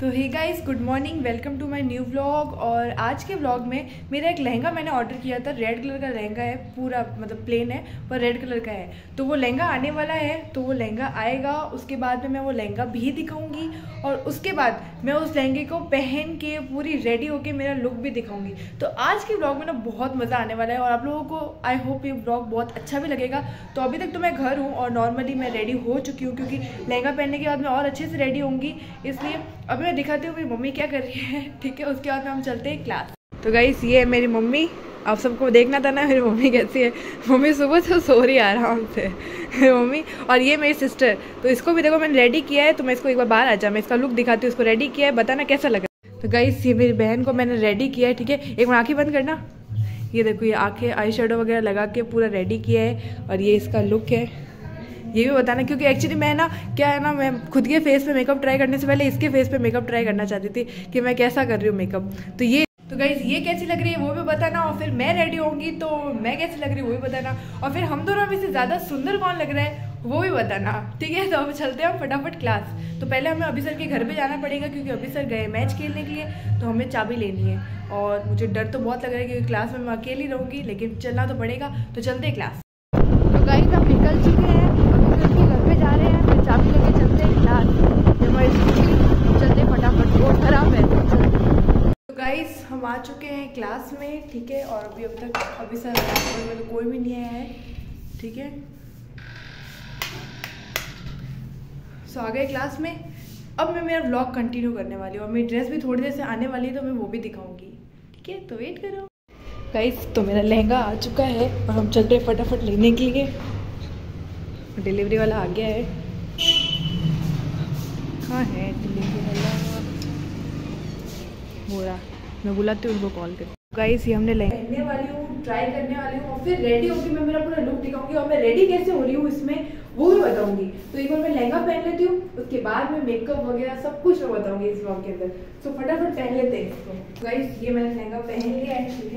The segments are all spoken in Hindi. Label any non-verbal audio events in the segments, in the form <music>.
तो hi guys good morning welcome to my new vlog और आज के व्लॉग में मेरा एक लहंगा मैंने ऑर्डर किया था रेड कलर का लहंगा है, पूरा मतलब प्लेन है, पर रेड कलर का है। तो वो लहंगा आने वाला है तो वो लहंगा आएगा, उसके बाद में मैं वो लहंगा भी दिखाऊँगी और उसके बाद मैं उस लहंगे को पहन के पूरी रेडी होके मेरा लुक भी दिखाऊँगी। तो आज के ब्लॉग में ना बहुत मज़ा आने वाला है और आप लोगों को आई होप ये ब्लॉग बहुत अच्छा भी लगेगा। तो अभी तक तो मैं घर हूँ और नॉर्मली मैं रेडी हो चुकी हूँ क्योंकि लहंगा पहनने के बाद मैं और अच्छे से रेडी होंगी, इसलिए अभी मैं दिखाती हूँ मेरी मम्मी क्या कर रही है, <laughs> ठीक है? उसके बाद में हम चलते हैं क्लास तो गाइस ये है मेरी मम्मी। आप सबको देखना था ना, मेरी मम्मी कैसी है। मम्मी सुबह से सो रही आराम से। <laughs> मम्मी और ये मेरी सिस्टर तो इसको भी देखो, मैंने रेडी किया है तो मैं इसको एक बार बाहर आ जाऊँ मैं इसका लुक दिखाती हूँ, इसको रेडी किया है, बताना कैसा लगा। तो गाइस ये मेरी बहन को मैंने रेडी किया है, ठीक है? एक बार आँखें बंद करना। ये देखो, ये आँखें आई शेडो वगैरह लगा के पूरा रेडी किया है और ये इसका लुक है। ये भी बताना, क्योंकि एक्चुअली मैं ना, क्या है ना, मैं खुद के फेस पे मेकअप ट्राई करने से पहले इसके फेस पे मेकअप ट्राई करना चाहती थी कि मैं कैसा कर रही हूँ मेकअप तो ये तो गाइज़ ये कैसी लग रही है वो भी बताना, और फिर मैं रेडी होंगी तो मैं कैसी लग रही हूँ वो भी बताना, और फिर हम दोनों में से ज़्यादा सुंदर कौन लग रहा है वो भी बताना, ठीक है? तो अब चलते हैं फटाफट क्लास तो पहले हमें अभी सर के घर पे जाना पड़ेगा, क्योंकि अभी सर गए मैच खेलने के लिए तो हमें चाबी लेनी है। और मुझे डर तो बहुत लग रहा है क्योंकि क्लास में मैं अकेली रहूँगी, लेकिन चलना तो पड़ेगा तो चलते क्लास तो गाइज़ हम निकल चुके हैं अभी सर के घर पे जा रहे हैं फिर चाबी लेके चलते हैं क्लास जब हमारी स्कूटी चलते फटाफट रोड खराब है तो चलते तो गाइस हम आ चुके हैं क्लास में, ठीक है? और अभी अब तक, अभी सर में तो कोई भी नहीं आया है, ठीक है? सो आ गए क्लास में। अब मैं मेरा ब्लॉग कंटिन्यू करने वाली हूँ। और मेरी ड्रेस भी थोड़ी देर से आने वाली है तो मैं वो भी दिखाऊँगी। ठीक है? तो वेट करो। गाइस तो मेरा लहंगा आ चुका है, और हम चल रहे फटाफट लेने के लिए। डिलीवरी वाला आ गया है। कहाँ है डिलीवरी वाला? बोला मैं बुलाती हूँ उनको कॉल कर गाइस ये हमने पहनने वाली हूँ ट्राई करने वाली हूँ और फिर रेडी होकर मैं मेरा पूरा लुक दिखाऊँगी और मैं रेडी कैसे हो रही हूँ इसमें, वो भी बताऊँगी। तो एक बार मैं लहंगा पहन लेती हूँ, उसके बाद में मेकअप वगैरह सब कुछ मैं बताऊँगी इस ब्लॉग के अंदर। तो फटाफट पहन लेते हैं गाइस ये मैंने लहंगा पहन लिया है, ठीक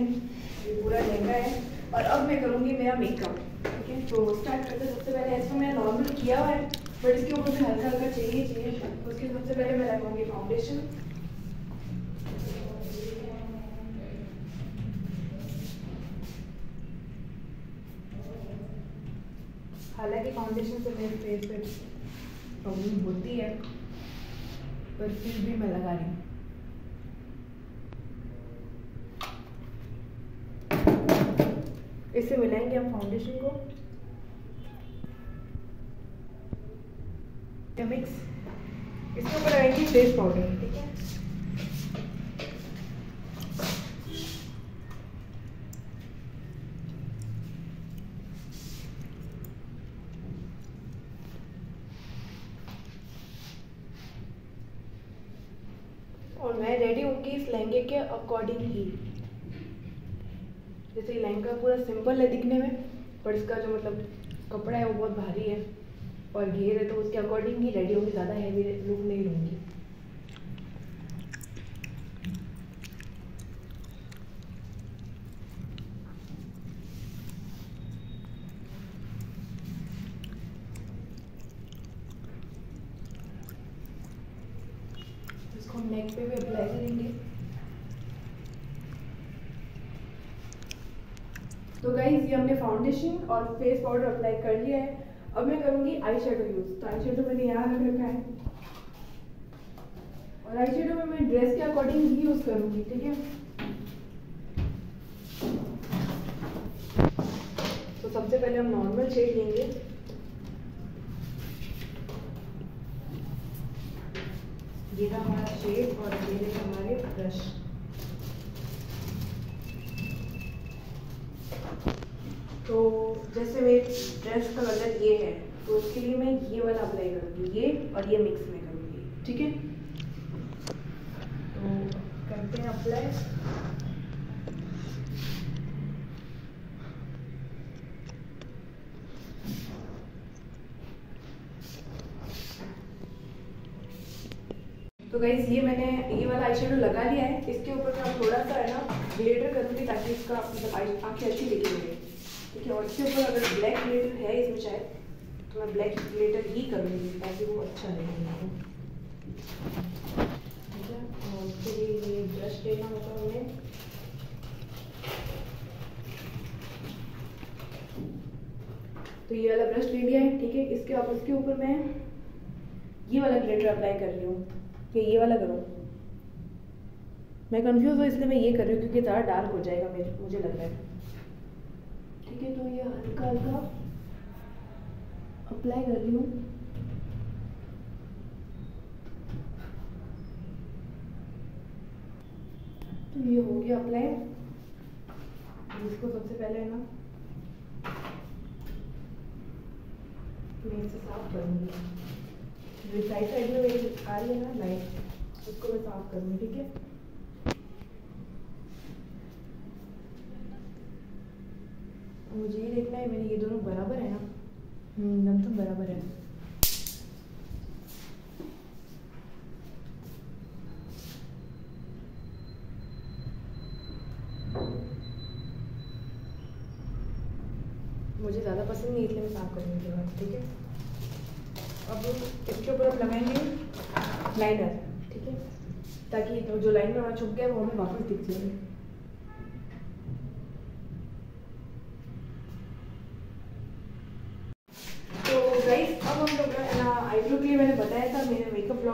ये पूरा लहंगा है। और अब मैं करूँगी मेरा मेकअप ठीक है? तो स्टार्ट करते सबसे पहले ऐसा मैंने नॉर्मल किया हुआ है बट इसके ऊपर हल्का हल्का चाहिए चाहिए। उसके सबसे पहले मैं लगाऊँगी फाउंडेशन हालाँकि फाउंडेशन से मेरे फेस पे प्रॉब्लम होती है, पर फिर भी मैं लगा रही हूँ। इससे मिलाएँगे हम फाउंडेशन को। मिक्स इसके ऊपर लगाएँगे फेस पाउडर ठीक है और मैं रेडी होंगी इस लहंगे के अकॉर्डिंग ही लहंगा पूरा सिंपल है दिखने में पर इसका जो मतलब कपड़ा है वो बहुत भारी है और घेर है तो उसके अकॉर्डिंग ही रेडी होंगी, ज़्यादा हैवी लुक नहीं लूँगी। नेक पे भी अप्लाई करेंगे तो गाइज़ ये हमने फाउंडेशन और फेस पाउडर अप्लाई कर लिया है। अब मैं करूँगी आई शेडो यूज़ तो आई शेडो मैंने यहाँ रख रखा है। और आई शेडो में मैं ड्रेस के अकॉर्डिंग ही यूज़ करूँगी, ठीक है? तो सबसे पहले हम नॉर्मल शेड लेंगे। ये था हमारा शेड और ये हमारे ब्रश तो जैसे मेरी ड्रेस का कलर ये है तो उसके लिए मैं ये वाला अप्लाई करूँगी, ये और ये मिक्स में करूँगी, ठीक है? तो करते हैं अप्लाई तो गाइज़ ये मैंने ये वाला आई लगा लिया है, इसके ऊपर मैं थोड़ा सा, है ना ग्लेटर करूँगी ताकि इसका मतलब आँखें अच्छी दिखे। मेरे ठीक है और इसके ऊपर अगर ब्लैक ग्लेटर है इसमें शायद तो मैं ब्लैक ग्लेटर ही करूँगी, ताकि वो अच्छा लगे ब्रश लेना होगा हमें तो ये वाला ब्रश ले लिया है, ठीक है? इसके अब उसके ऊपर मैं ये वाला ग्लिटर अप्लाई कर रही हूँ। कि ये वाला करूँ? मैं कंफ्यूज हूँ, इसलिए मैं ये कर रही हूँ, क्योंकि ज़्यादा डार्क हो जाएगा मेरे मुझे लग रहा है। ठीक है तो ये हल्का हल्का अप्लाई कर रही हूँ। तो ये हो गया अप्लाई इसको सबसे पहले ना मैं इसे साफ़ करूँगी। जो साइड साइड में मेरी आ रही है ना लाइट उसको मैं साफ़ करूँगी, ठीक है? मुझे ये देखना है मैंने ये दोनों बराबर है ना? एकदम तो बराबर है। मुझे ज़्यादा पसंद नहीं इसलिए मैं साफ़ करूँगी के बाद, ठीक है? अब इसके ऊपर हम लगाएँगे लाइनर ठीक है? ताकि जो लाइनर वहाँ छुप गया वो हमें वापस दिख जाए।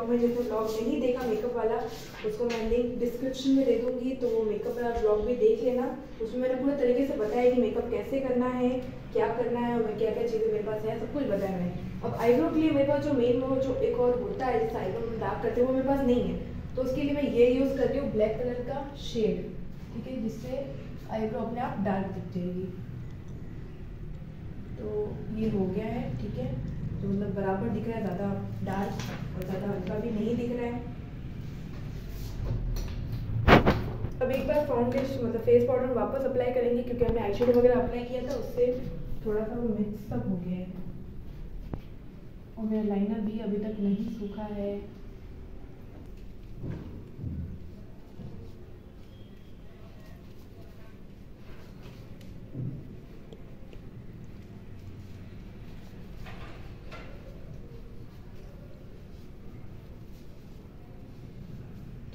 में जिसने ब्लॉग नहीं देखा मेकअप वाला, उसको मैं लिंक डिस्क्रिप्शन में दे दूँगी तो वो मेकअप वाला ब्लॉग भी देख लेना। उसमें मैंने पूरे तरीके से बताया कि मेकअप कैसे करना है, क्या करना है, और क्या क्या चीज़ें मेरे पास है, सब कुछ बताया मैंने। अब आईब्रो के लिए मेरे पास जो मेन वो जो एक और होता है, जिससे आईब्रो में डार्क करते हैं, वो मेरे पास नहीं है। तो उसके लिए मैं ये यूज़ कर रही हूँ ब्लैक कलर का शेड ठीक है, जिससे आईब्रो अपने आप डार्क दिख जाएगी तो ये हो गया है, ठीक है। तो मतलब बराबर दिख रहा है, ज़्यादा डार्क और ज़्यादा हल्का भी नहीं दिख रहा है। अब एक बार फाउंडेशन मतलब फेस पाउडर वापस अप्लाई करेंगे, क्योंकि हमने आई वगैरह अप्लाई किया था, उससे थोड़ा सा वो मिक्स अप हो गया है। और मेरा लाइनर भी अभी तक नहीं सूखा है।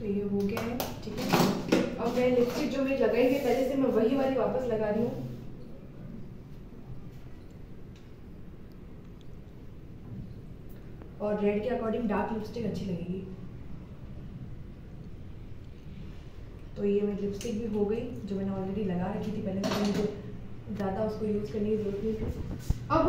तो ये हो गया है, ठीक है? अब मैं लिपस्टिक जो मैं लगाई थी पहले से मैं वही वाली वापस लगा रही हूँ। और रेड के अकॉर्डिंग डार्क लिपस्टिक अच्छी लगेगी। तो ये मेरी लिपस्टिक भी हो गई, जो मैंने ऑलरेडी लगा रखी थी पहले से मुझे ज़्यादा उसको यूज़ करने की ज़रूरत नहीं थी। अब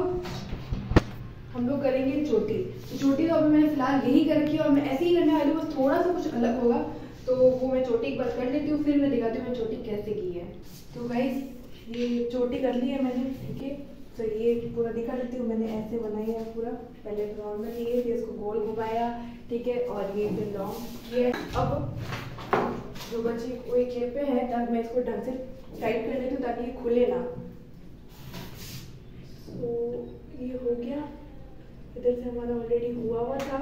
हम लोग करेंगे चोटी। तो चोटी तो अभी मैंने फ़िलहाल यही कर और मैं ऐसे ही करने वाली हूँ, बस थोड़ा सा कुछ अलग होगा। तो वो मैं चोटी एक बार कर लेती हूँ, फिर मैं दिखाती हूँ मैं चोटी कैसे की है। तो गाइस ये चोटी कर ली है मैंने, ठीक है? तो ये पूरा दिखा देती हूँ, मैंने ऐसे बनाई है पूरा। पहले नॉर्मल ये फिर इसको गोल घुमाया, ठीक है? और ये फिर लॉन्ग ये अब जो बची, वो एक पे है, ताकि मैं इसको ढंग से टाइट कर लेती हूँ, ताकि ये खुले ना। तो ये हो गया। इधर से हमारा ऑलरेडी हुआ हुआ था।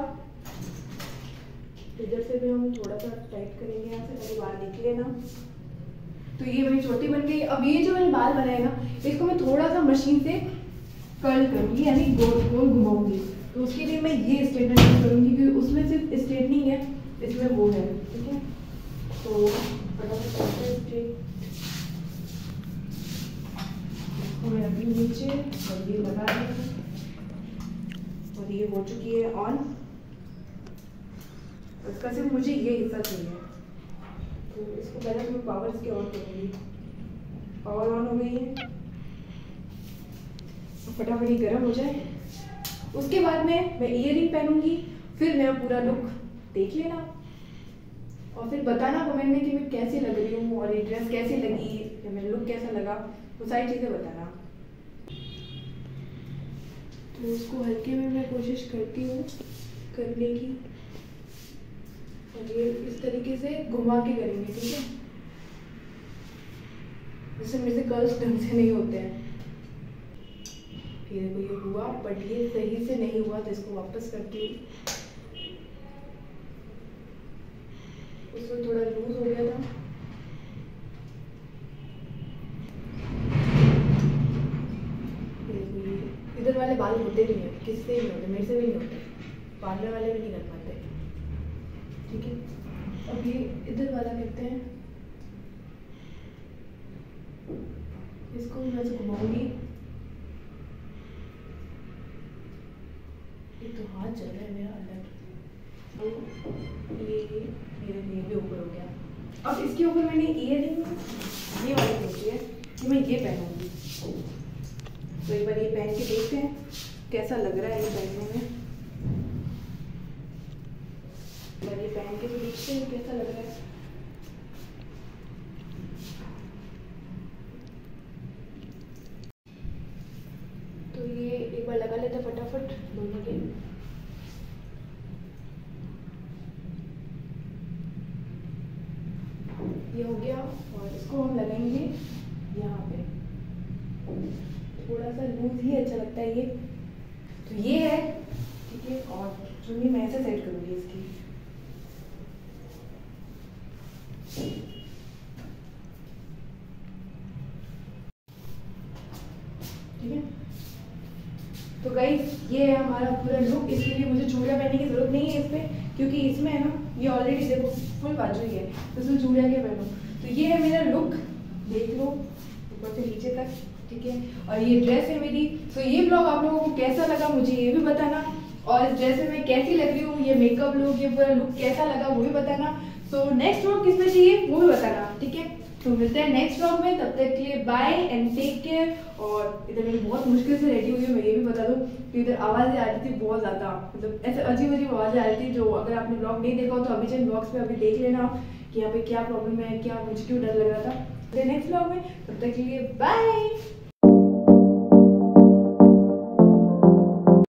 इधर से भी हम थोड़ा सा टाइट करेंगे यहाँ से ताकि बाल निकले ना तो ये मेरी छोटी बन गई। अब ये जो मैंने बाल बनाए ना, इसको मैं थोड़ा सा मशीन से कर्ल करूँगी, यानी गोल गोल घुमाऊँगी। तो उसके लिए मैं ये स्ट्रेटनर यूज़ करूँगी क्योंकि उसमें सिर्फ़ स्ट्रेटनिंग है, इसमें वो है, ठीक है? तो फटाफट नीचे, और ये लगा हूँ और ये हो चुकी है ऑन इसका सिर्फ़ मुझे ये हिस्सा चाहिए। तो इसको पहले तो मैं पावर इसके ऑन करूँगी। पावर ऑन हो गई है। फटाफट ही गर्म हो जाए। उसके बाद में मैं इयर रिंग पहनूँगी, फिर मेरा पूरा लुक देख लेना। और फिर बताना कमेंट में कि मैं कैसी लग रही हूँ, और ये ड्रेस कैसी लगी, या मेरा लुक कैसा लगा, वो सारी चीज़ें बताना। तो उसको हल्के में मैं कोशिश करती हूँ करने की। और ये इस तरीके से घुमा के करेंगे, ठीक है? जैसे मेरे से कर्ल्स ढंग से नहीं होते हैं। फिर ये हुआ बट ये सही से नहीं हुआ तो इसको वापस करती हूँ। उसमें थोड़ा लूज हो गया था। बाल होते भी हैं किससे नहीं होते, मेरे से भी नहीं होते। पार्लर वाले भी नहीं कर पाते। ठीक है? अब ये इधर वाला कहते हैं। इसको मैं जो घुमाऊँगी ये तो हाथ चल रहा है मेरा अलर्ट तो ये ये ये ये भी ऊपर हो गया। अब इसके ऊपर मैंने ये नहीं, ये वाली सोची है कि मैं ये पहनूँ। कैसा लग रहा है ये पहनने में? ये पहन के देखते हैं कैसा लग रहा है? तो ये एक बार लगा लेते फटाफट, दोनों के। ये हो गया, और इसको हम लगाएँगे यहाँ पे। थोड़ा सा लूज ही अच्छा लगता है ये। तो ये है, ठीक है, और चुन्नी मैं ऐसे सेट करूँगी इसकी। तो गाइस ये है हमारा पूरा लुक इसके लिए मुझे चूड़िया पहनने की ज़रूरत नहीं है इस पर क्योंकि इसमें है ना, ये ऑलरेडी देखो फुल बाजू ही है तो इसमें चूड़िया के पहनो? तो ये है मेरा लुक देख लो, ऊपर से नीचे तक। ठीक है? और ये ड्रेस है मेरी। तो ये ब्लॉग आप लोगों को कैसा लगा मुझे ये भी बताना। और इस ड्रेस में कैसी लग रही हूँ, ये मेकअप लुक ये पूरा लुक कैसा लगा, वो भी बताना। तो नेक्स्ट ब्लॉग किस चाहिए, वो भी बताना, ठीक है? तो मिलते हैं नेक्स्ट ब्लॉग में। तब तक के लिए बाय एंड टेक केयर और इधर मेरी बहुत मुश्किल से रेडी हुई हूँ, मैं ये भी बता दूँ कि इधर आवाज़ें आ रही थी बहुत ज़्यादा। मतलब ऐसे अजीब अजीब आवाज़ें आ रही थी जो अगर आपने ब्लॉग नहीं देखा हो तो अभी जिन ब्लॉग्स में अभी देख लेना कि यहाँ पे क्या प्रॉब्लम है, क्या मुझे क्यों डर लग रहा था। नेक्स्ट ब्लॉग में। तब तक के लिए बाय